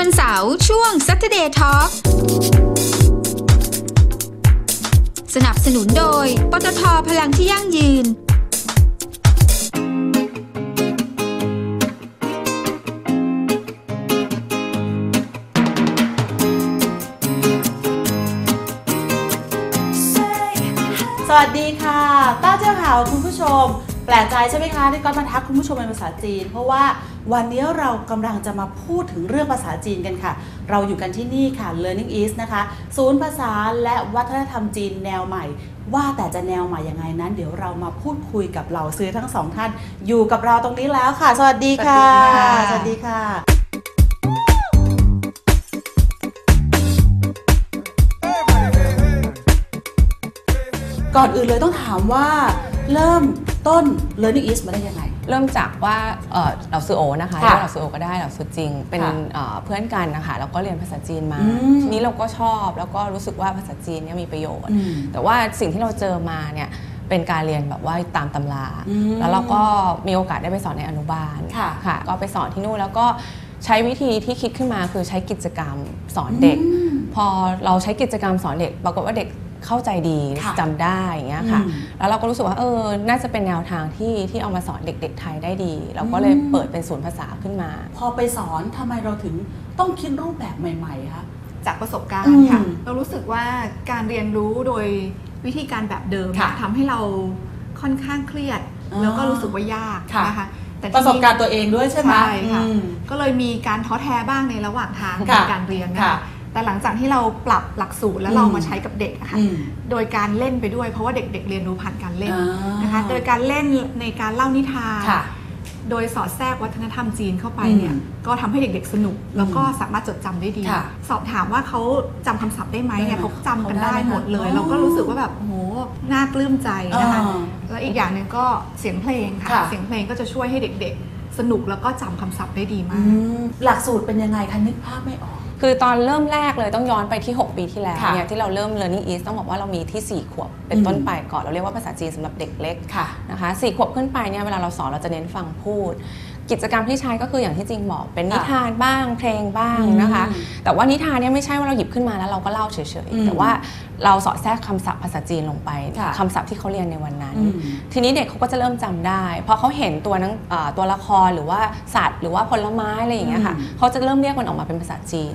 วันเสาร์ช่วง Saturday Talk สนับสนุนโดย ปตทพลังที่ยั่งยืน สวัสดีค่ะต้าเจ้าหาวคุณผู้ชม แปลกใจใช่ไหมคะที่ก๊อตมาทักคุณผู้ชมเป็นภาษาจีน เพราะว่าวันนี้เรากำลังจะมาพูดถึงเรื่องภาษาจีนกันค่ะ เราอยู่กันที่นี่ค่ะ Learning East นะคะ ศูนย์ภาษาและวัฒนธรรมจีนแนวใหม่ ว่าแต่จะแนวใหม่ยังไงนั้น เดี๋ยวเรามาพูดคุยกับเหล่าซื้อทั้งสองท่าน อยู่กับเราตรงนี้แล้วค่ะ สวัสดีค่ะ สวัสดีค่ะสวัสดีค่ะก่อนอื่นเลยต้องถามว่าเริ่ม ต้น Learning East มาได้ยังไง เริ่มจากว่าเอ่อเราซื้อโอนะคะค่ะเรียกว่าเราซื้อโอก็ได้เราซื้อจริง เป็นค่ะเอ่อเพื่อนกันนะคะแล้วก็เรียนภาษาจีนมาอืมทีนี้เราก็ชอบแล้วก็รู้สึกว่าภาษาจีนเนี่ยมีประโยชน์ อืมแต่ว่าสิ่งที่เราเจอมาเนี่ยเป็นการเรียนแบบว่าตามตำรา อืมแล้วเราก็มีโอกาสได้ไปสอนในอนุบาลค่ะค่ะก็ไปสอนที่นู่นแล้วก็ใช้วิธีที่คิดขึ้นมาคือใช้กิจกรรมสอนเด็กอืมพอเราใช้กิจกรรมสอนเด็ก ปรากฏว่าเด็ก เข้าใจดีค่ะจำได้อย่างเงี้ยค่ะ อืมแล้วเราก็รู้สึกว่าเออน่าจะเป็นแนวทางที่ที่เอามาสอนเด็ก ๆ ไทยได้ดี เราก็เลยอืม เปิดเป็นศูนย์ภาษาขึ้นมา พอไปสอนทำไมเราถึงต้องคิดรูปแบบใหม่ๆคะ จากประสบการอืณ์มค่ะ เรารู้สึกว่าการเรียนรู้โดยวิธีการแบบเดิมค่ะทำให้เราค่อนข้างเครียดอ่าแล้วก็รู้สึกว่ายากค่ะ นะคะแต่ประสบทีนี้การณ์ตัวเองด้วยใช่ไหมใช่ค่ะ อืม ก็เลยมีการท้อแท้บ้างในระหว่างทางค่ะในการเรียนนะค่ะ คะ แต่หลังจากที่เราปรับหลักสูตรแล้วเราอืมมาใช้กับเด็กอะค่ะอืมโดยการเล่นไปด้วย เพราะว่าเด็กๆเรียนรู้ผ่านการเล่นอ่านนะคะโดยการเล่นในการเล่านิทานค่ะโดยสอดแทรกวัฒนธรรมจีนเข้าไปเนี่ยอืมก็ทำให้เด็กๆสนุก แล้วก็สามารถจดจำได้ดีค่ะสอบถามว่าเขาจำคำศัพท์ได้ไหมเนี่ยได้ไหมเขาจำกันเขาได้ได้ไหมหมดเลยอ๋อเราก็รู้สึกว่าแบบโอ้โหน่าปลื้มใจนะคะอ่าแล้วอีกอย่างหนึ่งก็เสียงเพลงค่ะค่ะเสียงเพลงก็จะช่วยให้เด็กๆ สนุกแล้วก็จำคำศัพท์ได้ดีอืมากมหลักสูตรเป็นยังไงคะนึกภาพไม่ออก คือตอนเริ่มแรกเลยต้องย้อนไปที่ 6 ปีที่แล้วค่ะเนี่ยที่เราเริ่ม Learning East ต้องบอกว่าเรามีที่ 4 ขวบ เป็นอืมต้นไปก่อน เราเรียกว่าภาษาจีนสำหรับเด็กเล็กค่ะนะคะสี่ขวบขึ้นไปเนี่ยเวลาเราสอนเราจะเน้นฟังพูด กิจกรรมที่ใช้ก็คืออย่างที่จริงบอกเป็นนิทานบ้างเพลงบ้างนะคะอืมแต่ว่านิทานเนี่ยไม่ใช่ว่าเราหยิบขึ้นมาแล้วเราก็เล่าเฉยอืมๆแต่ว่าเราสอดแทรกคำศัพท์ภาษาจีนลงไปค่ะคำศัพท์ที่เขาเรียนในวันนั้นอืมทีนี้เด็กเขาก็จะเริ่มจำได้พอเขาเห็นตัวหนังเอ่อตัวละครหรือว่าสัตว์หรือว่าผลไม้อะไรอย่างเงี้ยค่ะอืมเขาจะเริ่มเรียกมันออกมาเป็นภาษาจีน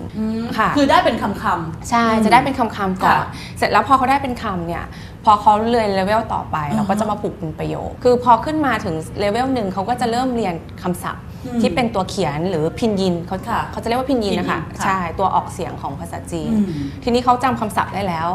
ค่ะคือได้เป็นคำคำใช่อืมจะได้เป็นคำคำๆก่อนค่ะเสร็จแล้วพอเขาได้เป็นคำเนี่ยพอเขาเรียนเลเวลต่อไปอ่าฮะเราก็จะมาปลูกเป็นประโยค คือพอขึ้นมาถึงเลเวลหนึ่งเขาก็จะเริ่มเรียนคำศัพท์อืมที่เป็นตัวเขียนหรือพินยินเขาค่ะเขาจะเรียกว่าพินยินนะคะพินยินค่ะใช่ตัวออกเสียงของภาษาจีนอืมทีนี้เขาจำคำศัพท์ได้แล้ว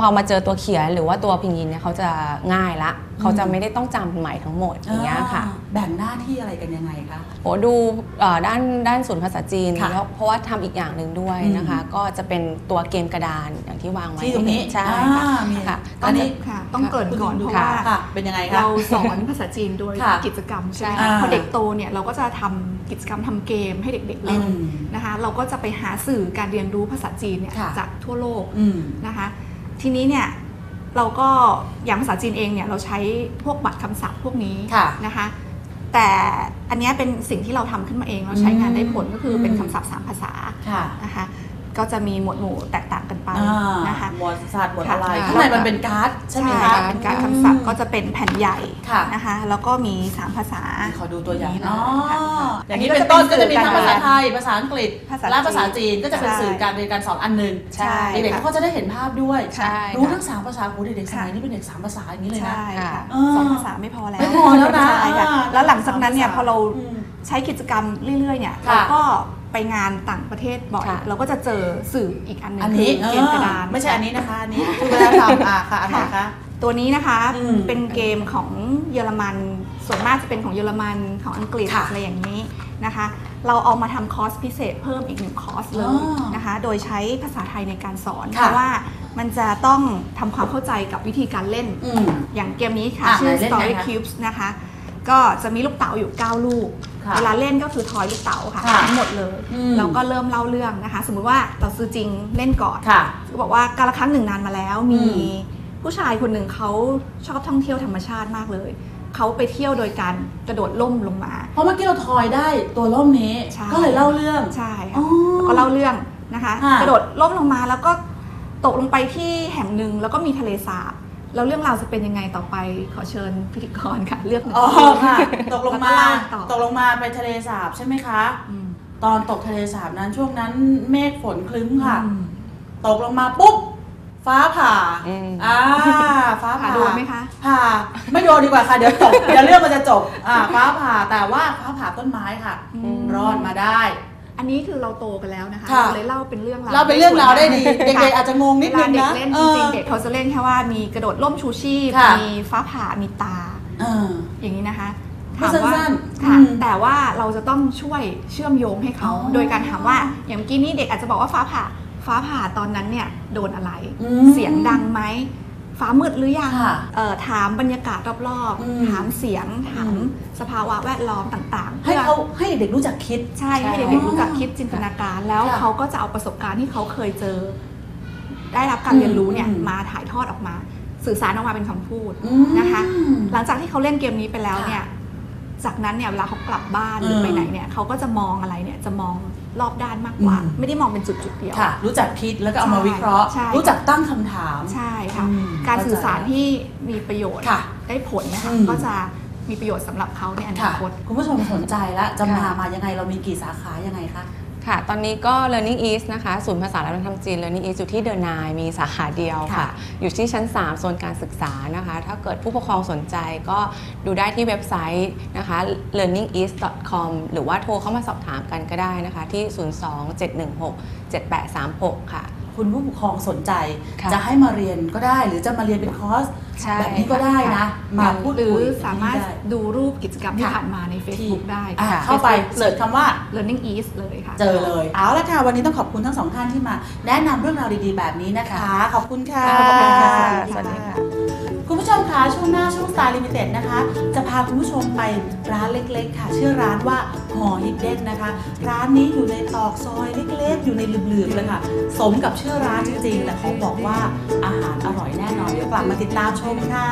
พอมาเจอตัวเขียนหรือว่าตัวพินยินเนี่ยเขาจะง่ายละเขาจะไม่ได้ต้องจำใหม่ทั้งหมดอย่างเงี้ยค่ะอ่าแบ่งหน้าที่อะไรกันยังไงคะโอ้ดูเอ่อด้านด้านศูนย์ภาษาจีนค่ะแล้วเพราะว่าทำอีกอย่างหนึ่งด้วยนะคะ ก็จะเป็นตัวเกมกระดานอย่างที่วางไว้ที่ตรงนี้ให้เห็ใช่ค่ะอ่ามีค่ะอันนี้ค่ะต้องเกรินก่อนคุณเพราะค่ะว่าค่ะเป็นยังไงคะเราสอนภาษาจีนโดยค่ะกิจกรรมใช่ไหมใช่คะพอเด็กโตเนี่ยเราก็จะทำกิจกรรมทำเกมให้เด็กๆเล่นอืมนะคะ เราก็จะไปหาสื่อการเรียนรู้ภาษาจีนเนี่ยค่ะจากทั่วโลกอืมนะคะ ทีนี้เนี่ยเราก็อย่างภาษาจีนเองเนี่ยเราใช้พวกบัตรคำศัพท์พวกนี้ค่ะนะคะ แต่อันเนี้ยเป็นสิ่งที่เราทำขึ้นมาเองเราใช้งานได้ผลก็คือเป็นอืมคำศัพท์สามภาษาค่ะนะคะ ก็จะมีหมวดหมู่แตกต่างกันไปอ่านะคะหมวดศาสตร์หมวดค่ะอะไรค่ะข้างในมันเป็นการ์ดใช่ไหมคะค่ะเป็นการคำศัพท์ก็จะเป็นแผ่นใหญ่ค่ะนะคะแล้วก็มี 3 ภาษาขอดูตัวอย่างนี้อ๋อค่ะอย่างนี้เป็นต้นก็จะมีทั้งภาษาไทยภาษาอังกฤษภาษาและภาษาจีนก็จะเป็นใช่สื่อการเรียนการสอนอันหนึ่งใช่เด็กๆค่ะเขาก็จะได้เห็นภาพด้วยใช่รู้ค่ะทั้งสามภาษาโอ้เด็กๆสมัยนี้เป็นเด็กสามภาษาอย่างนี้เลยนะใช่ค่ะเออสองภาษาไม่พอแล้วไม่พอแล้วนะใช่ค่ะอ่าแล้วหลังจากนั้นเนี่ยสามพภาษาอเราอืมใช้กิจกรรมเรื่อยๆเนี่ยค่ะเราก็ ไปงานต่างประเทศบ่อย ค่ะ เราก็จะเจอสื่ออีกอันหนึงอันนี้คือเกมกระดาน เออไม่ใช่อันนี้นะคะ อันนี้คือวัฒนธรรมอะค่ะอันไหนคะ ตัวนี้นะคะอืมเป็นเกมของเยอรมัน ส่วนมากจะเป็นของเยอรมันของอังกฤษค่ะอะไรอย่างนี้นะคะ เราเอามาทำคอร์สพิเศษเพิ่มอีกหนึ่งคอร์สเลอ๋ยอนะคะ โดยใช้ภาษาไทยในการสอนค่ะเพราะว่ามันจะต้องทำความเข้าใจกับวิธีการเล่น อืม อย่างเกมนี้ค่ะ อะชื่อ ไหนเล่น Story ไงคะ Cubes นะคะ ก็จะมีลูกเต๋าอยู่ 9 ลูกค่ะ เวลาเล่นก็คือทอยลูกเต๋าค่ะค่ะทั้งหมดเลยอืมแล้วก็เริ่มเล่าเรื่องนะคะ สมมุติว่าเราซื้อจริงเล่นก่อนค่ะก็บอกว่าการละครั้งหนึ่งนานมาแล้ว มีอืม ผู้ชายคนหนึ่งเขาชอบท่องเที่ยวธรรมชาติมากเลยเขาไปเที่ยวโดยการกระโดดล่มลงมา เพราะเมื่อกี้เราทอยได้ตัวล่มนี้ ใช่ ก็เลยเล่าเรื่อง ใช่อ๋ค่ะอ แล้วก็เล่าเรื่องนะคะ ค่ะ กระโดดล่มลงมาแล้วก็ตกลงไปที่แห่งหนึ่งแล้วก็มีทะเลสาบ แล้วเรื่องราวจะเป็นยังไงต่อไปขอเชิญพิธีกรค่ะ เลือกหนึ่งอ๋อค่ะตกลงมาแล้วก็เล่ต่อตกลงมาไปทะเลสาบใช่ไหมคะ อืมตอนตกทะเลสาบนั้นช่วงนั้นเมฆฝนคลึ้มค่ะ อืม ตกลงมาปุ๊บ ฟ้าผ่าอืม อ่าฟ้าผ่าผ่าโดนไหมคะ ผ่าไม่โดนดีกว่าค่ะ เดี๋ยวจบ เดี๋ยวเรื่องมันจะจบอ่าฟ้าผ่าแต่ว่าฟ้าผ่าต้นไม้ค่ะอืมรอดมาได้ อันนี้คือเราโตกันแล้วนะคะค่ะ เราเลยเล่าเป็นเรื่องราวเราเป็นเรื่องราวได้ดีค่ะเด็กๆอาจจะงงนิดเวนึลางเด็กนะเล่นเอจริงอๆเด็กเขาจะเล่นแค่ว่ามีกระโดดล่มชูชีพค่ะ มีฟ้าผ่ามีตา เออ อย่างนี้นะคะพูถาดมว่าสั้นๆค่ะอืมแต่ว่าเราจะต้องช่วยเชื่อมโยงให้เขา อ๋อโดยการถามว่าอย่างเมื่อกี้นี้เด็กอาจจะบอกว่าฟ้าผ่า ฟ้าผ่าตอนนั้นเนี่ยโดนอะไร อืมเสียงดังไหม ฟ้ามืดหรือยังค่ะเอ่อถามบรรยากาศรอบอืม ๆ ถามเสียง ถามอืมสภาวะแวดล้อมต่างๆให้พื่อเขาให้เด็กรู้จักคิด ใช่ ให้ใช่เด็กๆรู้จักคิดจินตนาการ แล้วค่ะเขาก็จะเอาประสบการณ์ที่เขาเคยเจอ ได้รับการอืมเรียนรู้เนี่ยอืม มาถ่ายทอดออกมา สื่อสารออกมาเป็นคำพูดอืมนะคะหลังจากที่เขาเล่นเกมนี้ไปแล้วค่ะเนี่ย จากนั้นเนี่ยเวลาเขากลับบ้านหรือมไปไหนเนี่ยเขาก็จะมองอะไรเนี่ยจะมอง รอบด้านมากกว่า อืม ไม่ได้มองเป็นจุดจุดๆเดียว ค่ะ รู้จักคิดแล้วก็เอามาใช่วิเคราะห์ ใช่รู้จักตั้งคำถาม ใช่ค่ะ อืมการเข้าใจสื่อสารที่มีประโยชน์ค่ะได้ผลนะคะอืม ก็จะมีประโยชน์สำหรับเขาในอนาค่ะคต คุณผู้ชมสนใจแล้วจะมาค่ะมายังไงเรามีกี่สาขายังไงคะ ค่ะ ตอนนี้ก็ Learning East นะคะ ศูนย์ภาษาและวัฒนธรรมจีน Learning East อยู่ที่เดอะนายมีสาขาเดียวค่ะค่ะ อยู่ที่ชั้น 3 โซนการศึกษานะคะ ถ้าเกิดผู้ปกครองสนใจก็ดูได้ที่เว็บไซต์นะคะ learningeast.com หรือว่าโทรเข้ามาสอบถามกันก็ได้นะคะ ที่ 027167836 ค่ะ คุณผู้ปกครองสนใจค่ะจะให้มาเรียนก็ได้ หรือจะมาเรียนเป็นคอร์ส ใช่แบบนี้ก็ได้นะ มาพูดหรือคุยสามารถได้ดูรูปกิจกรรมที่ค่ะผ่านมาใน Facebook ได้อะค่ะเข้าไป search คำว่า Learning East เลยค่ะ เจอเลย เอาละค่ะ วันนี้ต้องขอบคุณทั้งสองท่านที่มา แนะนำเรื่องราวดีๆแบบนี้นะคะ ขอบคุณค่ะขอบคุณค่ะสวัสดีค่ะ คุณผู้ชมคะช่วงหน้าช่วง Style Limited นะคะ จะพาคุณผู้ชมไปร้านเล็กๆ ค่ะ ชื่อร้านว่าหอ Hidden นะคะ ร้านนี้อยู่ในตอกซอยเล็กๆ อยู่ในหลืบๆเลยค่ะ สมกับชื่อร้านจริงๆแต่เขาบอกว่าอาหารอร่อยแน่นอนเดี๋ยวกลับมาติดตามชมค่ะ